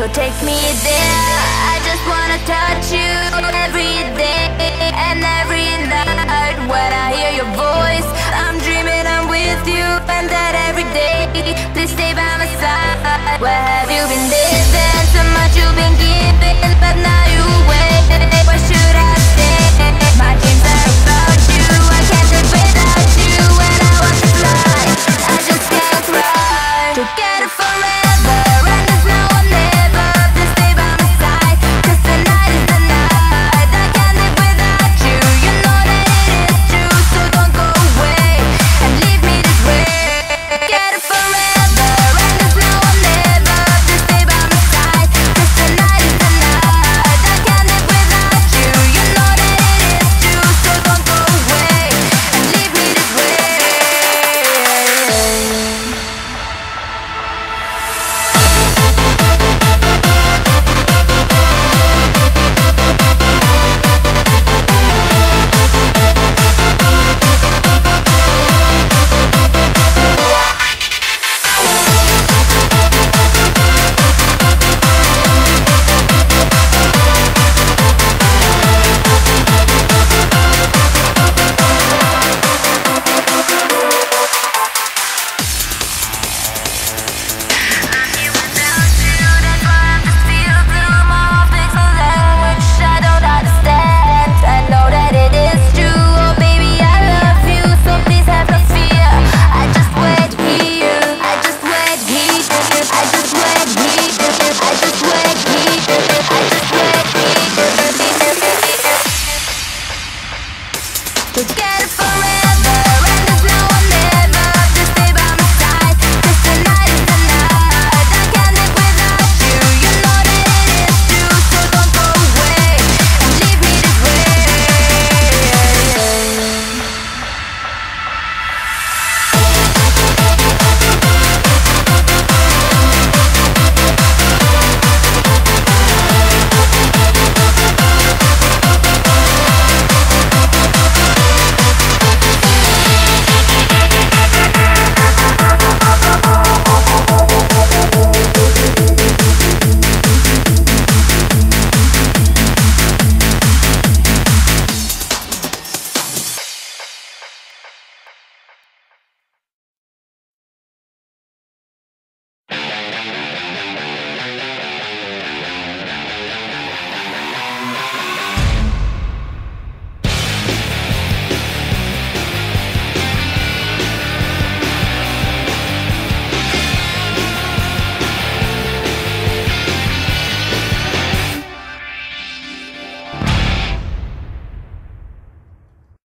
so take me there. I just wanna touch you every day and every night.